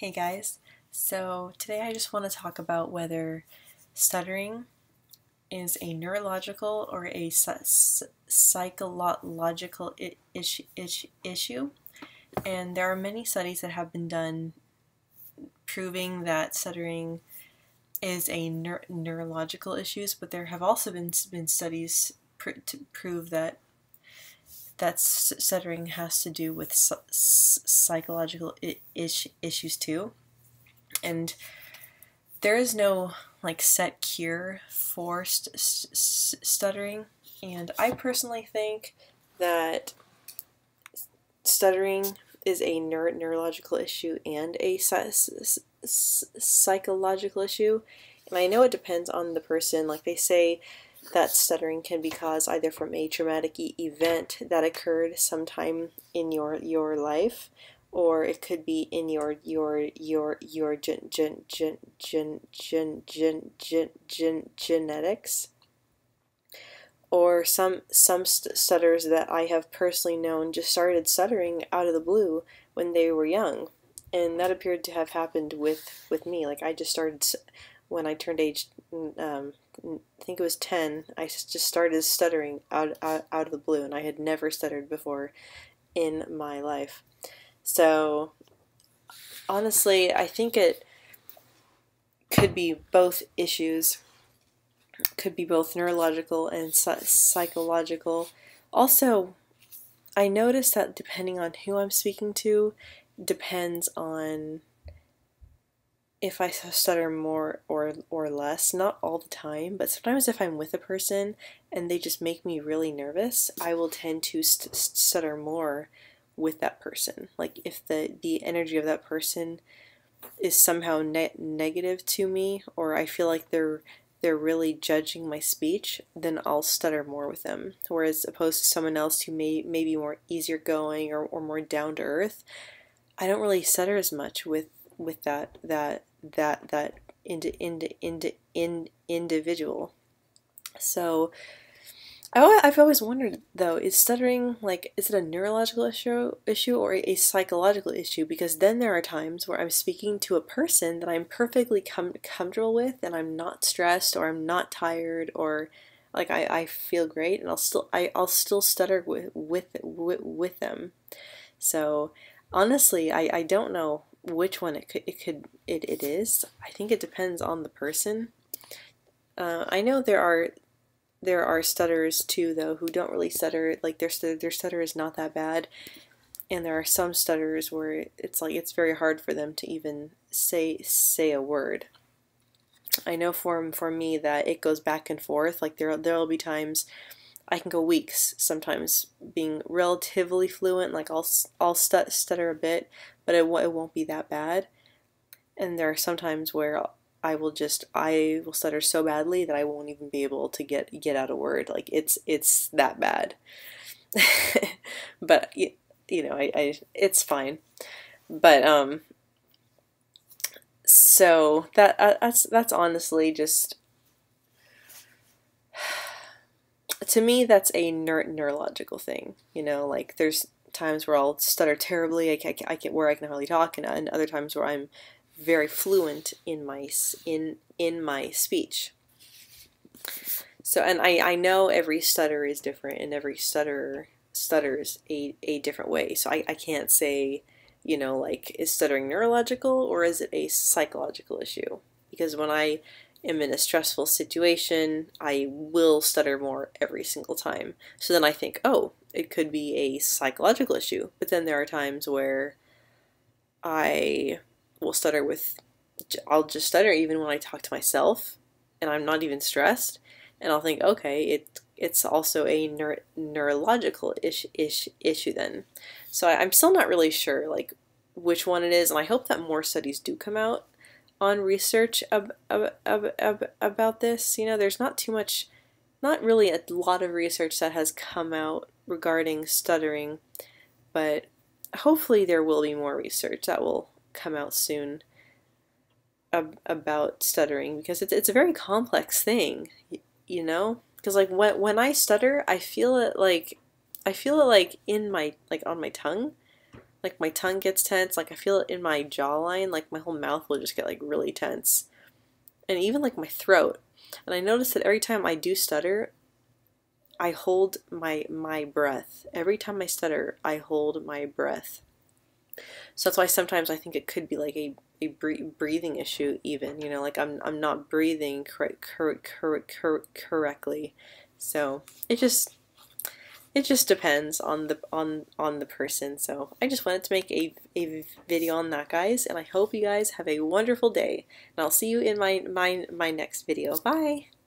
Hey guys, so today I just want to talk about whether stuttering is a neurological or a psychological issue. And there are many studies that have been done proving that stuttering is a neur neurological issue, but there have also been, been studies pr to prove that that stuttering has to do with psychological issues too. And there is no like set cure for st st stuttering. And I personally think that stuttering is a neuro neurological issue and a psychological issue. And I know it depends on the person. Like they say, that stuttering can be caused either from a traumatic e event that occurred sometime in your your life, or it could be in your your your your gen gen gen gen gen gen gen, gen genetics. Or some some st stutters that I have personally known just started stuttering out of the blue when they were young, and that appeared to have happened with with me. Like I just started when I turned age um, I think it was 10, I just started stuttering out, out, out of the blue, and I had never stuttered before in my life. So, honestly, I think it could be both issues, could be both neurological and psychological. Also, I noticed that depending on who I'm speaking to, depends on if I stutter more or or less, not all the time, but sometimes if I'm with a person and they just make me really nervous, I will tend to st stutter more with that person. Like if the the energy of that person is somehow ne negative to me or I feel like they're they're really judging my speech, then I'll stutter more with them. Whereas opposed to someone else who may, may be more easier going or, or more down to earth, I don't really stutter as much with with that that that that into into into in individual. So I, I've always wondered though, is stuttering like is it a neurological issue issue or a psychological issue? Because then there are times where I'm speaking to a person that I'm perfectly com comfortable with, and I'm not stressed or I'm not tired or like I, I feel great, and I'll still I, I'll still stutter with with with, with them. So honestly, I, I don't know which one it could it could it, it is. I think it depends on the person. Uh, I know there are there are stutters too though who don't really stutter like their their stutter is not that bad and there are some stutters where it's like it's very hard for them to even say say a word. I know for for me that it goes back and forth like there there'll be times I can go weeks sometimes being relatively fluent like I'll I'll stutter a bit but it, it won't be that bad. And there are some times where I will just I will stutter so badly that I won't even be able to get get out a word. Like it's it's that bad. but you, know, I, I it's fine. But um so that uh, that's that's honestly just to me that's a neur neurological thing you know like there's times where I'll stutter terribly, I can't, I can't where I can hardly talk, and, and other times where I'm very fluent in my in in my speech. So, and I, I know every stutter is different, and every stutter stutters a, a different way. So I, I can't say, you know, like, is stuttering neurological or is it a psychological issue? Because when I am in a stressful situation, I will stutter more every single time. So then I think, oh, it could be a psychological issue. But then there are times where I will stutter with, I'll just stutter even when I talk to myself and I'm not even stressed. And I'll think, okay, it it's also a neuro neurological ish, ish, issue then. So I, I'm still not really sure like which one it is, and I hope that more studies do come out on research ab ab ab ab about this. You know, there's not too much, not really a lot of research that has come out regarding stuttering, but hopefully there will be more research that will come out soon ab about stuttering because it's, it's a very complex thing, you know? Because like when, when I stutter, I feel it like, I feel it like in my, like on my tongue, like my tongue gets tense, like I feel it in my jawline, like my whole mouth will just get like really tense. And even like my throat. And I notice that every time I do stutter, I hold my my breath. Every time I stutter, I hold my breath. So that's why sometimes I think it could be like a, a breathing issue even, you know, like I'm, I'm not breathing correct, correct, correct, correctly. So it just, it just depends on the on on the person so I just wanted to make a, a video on that guys and I hope you guys have a wonderful day and I'll see you in my my my next video. Bye